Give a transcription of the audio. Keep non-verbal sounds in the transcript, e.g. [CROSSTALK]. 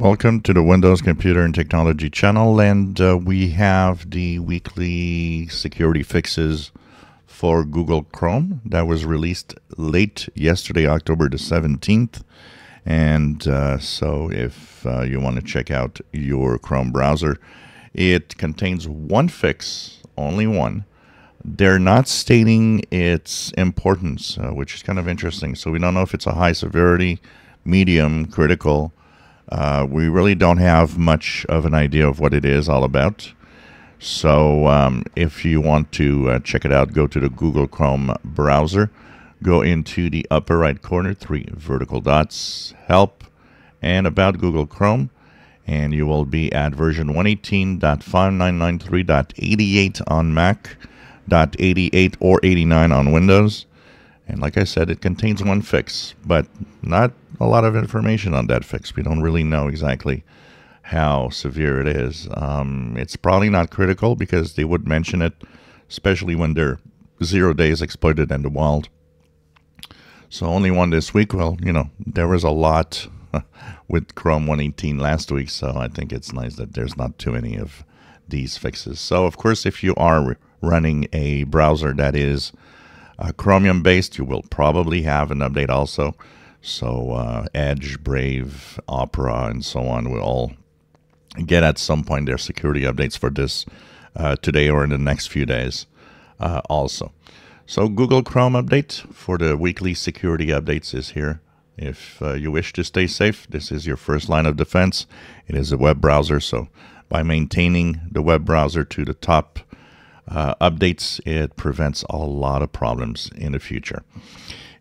Welcome to the Windows Computer and Technology channel, and uh, we have the weekly security fixes for Google Chrome that was released late yesterday, October the 17th. And uh, so, if uh, you want to check out your Chrome browser, it contains one fix, only one. They're not stating its importance, uh, which is kind of interesting. So, we don't know if it's a high severity, medium, critical uh, we really don't have much of an idea of what it is all about. So um, if you want to uh, check it out, go to the Google Chrome browser, go into the upper right corner, three vertical dots, help, and about Google Chrome, and you will be at version 118.5993.88 on Mac, .88 or 89 on Windows. And like I said, it contains one fix, but not a lot of information on that fix. We don't really know exactly how severe it is. Um, it's probably not critical because they would mention it, especially when they're zero days exploited in the wild. So only one this week. Well, you know, there was a lot [LAUGHS] with Chrome 118 last week, so I think it's nice that there's not too many of these fixes. So, of course, if you are running a browser that is uh, Chromium based, you will probably have an update also. So uh, Edge, Brave, Opera, and so on will all get at some point their security updates for this uh, today or in the next few days uh, also. So Google Chrome update for the weekly security updates is here. If uh, you wish to stay safe, this is your first line of defense. It is a web browser, so by maintaining the web browser to the top uh, updates, it prevents a lot of problems in the future.